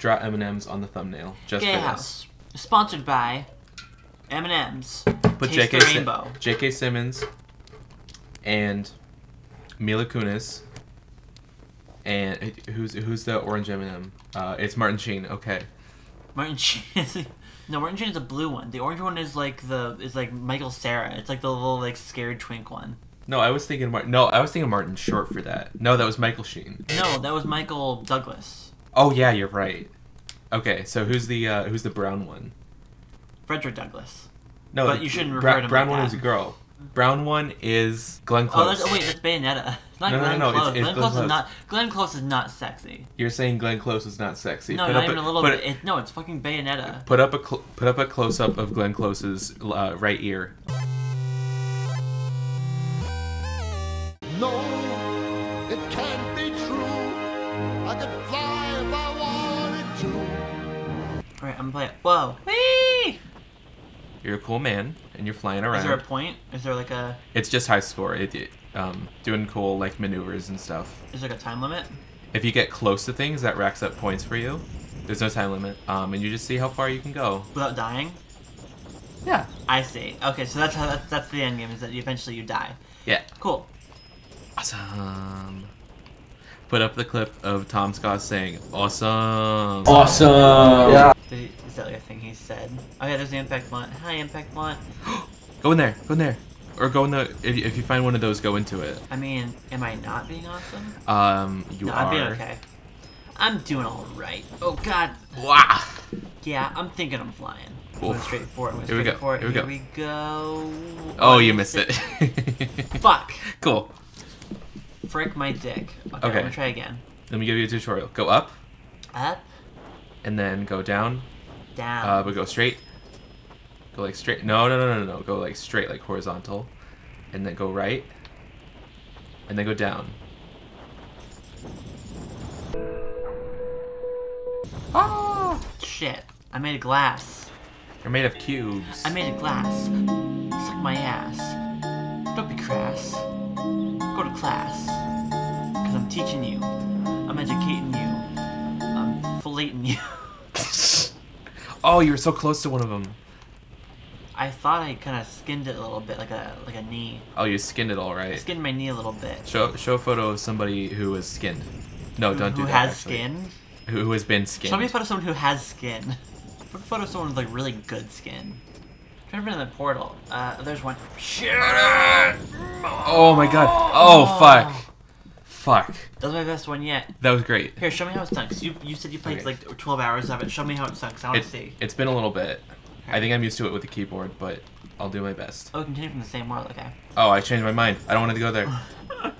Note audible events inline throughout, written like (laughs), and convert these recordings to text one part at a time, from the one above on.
draw M and M's on the thumbnail just Gay for House. Sponsored by M&M's. this. Put Taste J.K. the Sim- Rainbow. J.K. Simmons and Mila Kunis. And who's who's the orange M&M? Uh, it's Martin Sheen. Okay. Martin Sheen. (laughs) no, Martin Sheen is a blue one. The orange one is like the is like Michael Cera. It's like the little like scared twink one. No, I was thinking Martin. No, I was thinking Martin Short for that. No, that was Michael Sheen. No, that was Michael Douglas. Oh yeah, you're right. Okay, so who's the uh, who's the brown one? Frederick Douglass. No, But you shouldn't refer to him brown like one that. is a girl. Brown one is Glenn Oh, Close. that's, oh wait, that's Bayonetta. It's not No, no, Glenn no, it's- Close. it's Glenn Glenn Close Close. is not. Glenn Close is not sexy. You're saying Glenn Close is not sexy. No, Put not even a little bit. It, no, it's fucking Bayonetta. Put up a cl- put up a close up of Glenn Close's uh, right ear. I'm gonna play. Whoa. Whee! You're a cool man, and you're flying around. Is there a point? Is there like a It's just high score. It, it um doing cool like maneuvers and stuff. is there like a time limit? If you get close to things, that racks up points for you. There's no time limit. Um, and you just see how far you can go. Without dying? Yeah. I see. Okay, so that's how that's, that's the end game is that eventually you die. Yeah. Cool. Awesome. Put up the clip of Tom Scott saying "Awesome." Awesome. Yeah. Is that like a thing he said? Oh yeah, there's the impact blunt. Hi, impact blunt. (gasps) Go in there. Go in there. Or go in the. If, you- if you find one of those, go into it. I mean, am I not being awesome? Um, you no, are. I'm being okay. I'm doing all right. Oh God. Wow. Yeah, I'm thinking I'm flying. Going Oof. straight for it. Going Here we straight go, For it. here we go. we go. Oh, you I missed it. (laughs) Fuck. cool. Frick my dick. Okay, Okay. I'm gonna try again. Let me give you a tutorial. Go up, Up, and then go down. down. Uh, but go straight. Go like straight. No, no, no, no, no. Go like straight, like horizontal, and then go right, and then go down. Ah! Shit. I made a glass. You're made of cubes. I made a glass. Suck my ass. Don't be crass. Go to class. Teaching you. I'm educating you. I'm filleting you. (laughs) oh, you were so close to one of them. I thought I kind of skinned it a little bit, like a like a knee. Oh, you skinned it all right. I skinned my knee a little bit. Show show a photo of somebody who was skinned. No, don't who do that. Who has actually. skin? Who, who has been skinned. Show me a photo of someone who has skin. Put (laughs) a photo of someone with like really good skin. Try to find the portal. Uh, there's one. Shit! Oh my god. Oh fuck. Fuck. That was my best one yet. That was great. Here, show me how it sucks. You you said you played Okay. like 12 hours of it. Show me how it sucks. I want It, to see. it's been a little bit. I think I'm used to it with the keyboard, but I'll do my best. Oh, continue from the same world. Okay. Oh, I changed my mind. I don't want to go there. I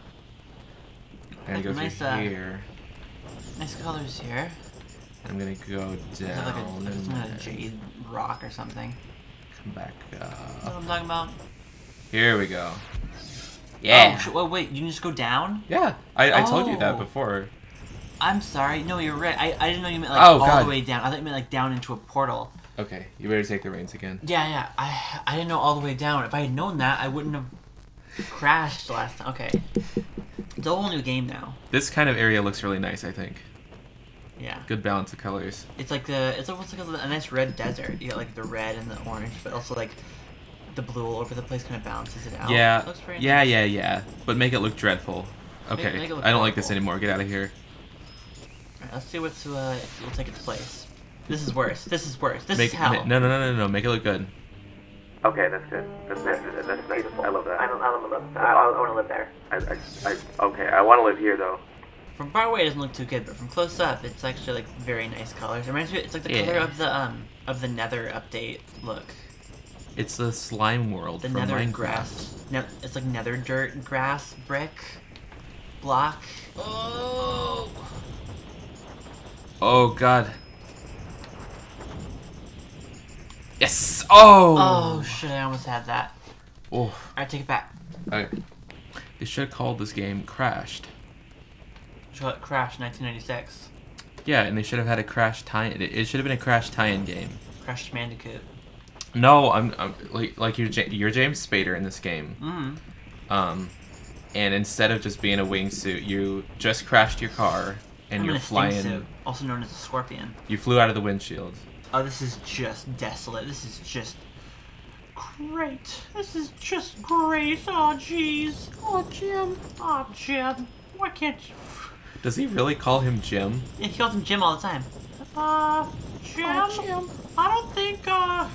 gotta go Nice, through uh, here. Nice colors here. I'm gonna go Is that like a, like and some kind of jade rock or something? come back Is that what. I'm talking about? Here we go. Oh, Yeah. well, wait. You can just go down. yeah. I, I told you that Oh. before. I'm sorry. No, you're right. I, I didn't know you meant like Oh, all God. the way down. I thought you meant like down into a portal. Okay, you better take the reins again. Yeah, yeah. I I didn't know all the way down. If I had known that, I wouldn't have crashed last time. Okay. It's a whole new game now. This kind of area looks really nice. I think. Yeah. Good balance of colors. It's like the it's almost like a, a nice red desert. You got like the red and the orange, but also like the blue all over the place kind of balances it out. yeah. It Yeah, nice. yeah, yeah. But make it look dreadful. Okay. make it look I don't like this anymore. Get out of here. Alright, let's see what's uh will take its place. This is worse. This is worse. This Make is hell. ma- no, no, no, no, no. Make it look good. Okay, that's good. That's that's that's, nice. I love that. I don't. I don't live. I, I want to live there. I, I, I, okay, I want to live here though. From far away, it doesn't look too good, but from close up, it's actually like very nice colors. It reminds me. It's like the color of the um of the Nether update look. It's the slime world The from Nether Minecraft. grass. Ne- it's like Nether dirt, grass, brick, block. Oh. Oh God. Yes. Oh. Oh shit! I almost had that. Oh. Alright, take it back. Okay. They should have called this game Crashed. Show it Crash 1996. Yeah, and they should have had a Crash tie-in. It it should have been a Crash tie-in game. Crash Bandicoot. No, I'm, I'm like like you're you're James Spader in this game. Mm. Um, and instead of just being a wingsuit, you just crashed your car, and I'm you're in a flying. suit, also known as a scorpion. You flew out of the windshield. Oh, this is just desolate. This is just great. This is just great. Oh, jeez. Oh, Jim. Oh, Jim. Why can't you? Does he really call him Jim? Yeah, he calls him Jim all the time. Uh, Jim. Jim. I don't think. Uh.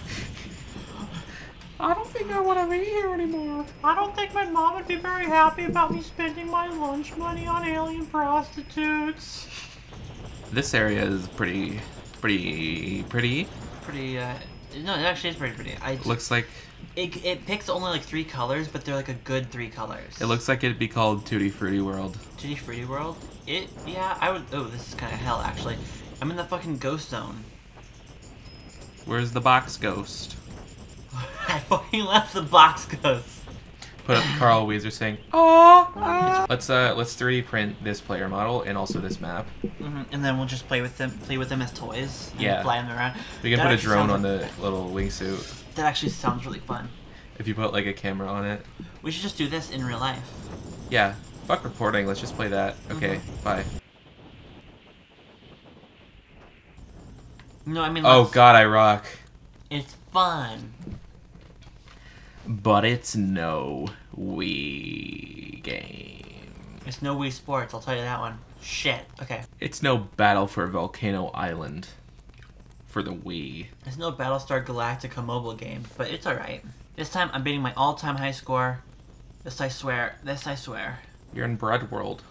I don't think I want to be here anymore. I don't think my mom would be very happy about me spending my lunch money on alien prostitutes. This area is pretty, pretty, pretty. Pretty, uh, no, it actually is pretty pretty. I Looks like it, it picks only like three colors, but they're like a good three colors. it looks like it'd be called Tutti Frutti World. 2D Fruity World. It, yeah, I would. Oh, this is kind of hell actually. I'm in the fucking ghost zone. Where's the box ghost? I fucking left the box ghost. Put up Carl Wheezer saying, "Oh." Let's uh, let's 3D print this player model and also this map. hmm And then we'll just play with them, play with them as toys. And Yeah. Fly them around. We can That put a drone on like- the little wingsuit. That actually sounds really fun. If you put like a camera on it. We should just do this in real life. Yeah. Fuck reporting. Let's just play that. Okay. Mm-hmm. Bye. No, I mean. Oh God, I rock. It's fun. But it's no Wii game. It's no Wii Sports. I'll tell you that one. Shit. Okay. It's no Battle for Volcano Island. For the Wii. It's no Battlestar Galactica mobile game, but it's alright. This time I'm beating my all-time high score. This I swear. This I swear. You're in Bread World.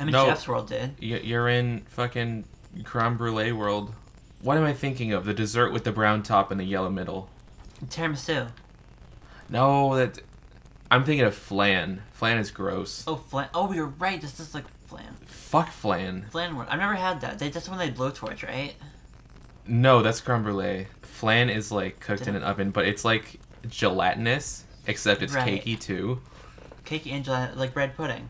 I'm in No. Jeff's World, dude. You're in fucking creme brulee world. What am I thinking of? The dessert with the brown top and the yellow middle. Tiramisu. No, that. I'm thinking of flan. Flan is gross. Oh, flan. Oh, you're right. This is like flan. Fuck flan. Flan World. I've never had that. They, that's when they blowtorch, right? No, that's creme brulee. Flan is like cooked in an oven, but it's like gelatinous, except it's Right. cakey too. Cakey angel like bread pudding.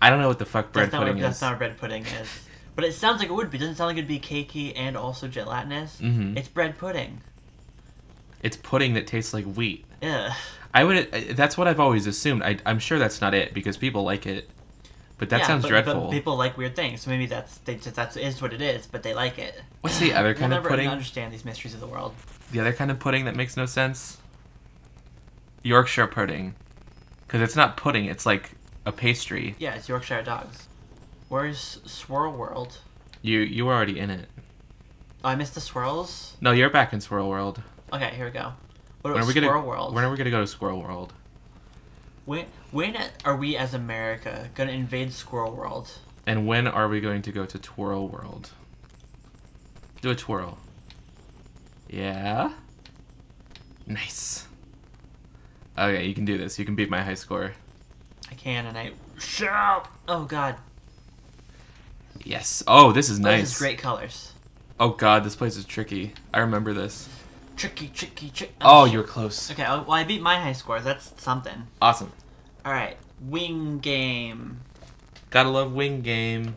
I don't know what the fuck bread pudding what, That's not what bread pudding is. But it sounds like it would be. Doesn't sound like it'd be cakey and also gelatinous. Mhm. It's bread pudding. It's pudding that tastes like wheat. Ugh. I would. uh, That's what I've always assumed. I, I'm sure that's not it because people like it. But that Yeah, sounds but, dreadful. But people like weird things, so maybe that's they just that's is what it is. But they like it. What's the other kind of pudding? understand these mysteries of the world. The other kind of pudding that makes no sense? Yorkshire pudding. Because it's not pudding, it's like a pastry. Yeah, it's Yorkshire dogs. Where's Swirl World? You you were already in it. Oh, I missed the swirls. No, you're back in Swirl World. Okay, here we go. What When are we gonna Squirrel World? When are we gonna go to Squirrel World? When when are we as America gonna invade Squirrel World? And when are we going to go to Twirl World? Do a twirl. Yeah. Nice. Okay, you can do this. You can beat my high score. I can and I shout. Oh God, Yes. Oh, this is Oh, nice. this is great colors. Oh god, this place is tricky. I remember this. Tricky, tricky, tricky. Oh, you were close. Okay, well I beat my high score. That's something. Awesome. All right, wing game. Gotta love Wing Game.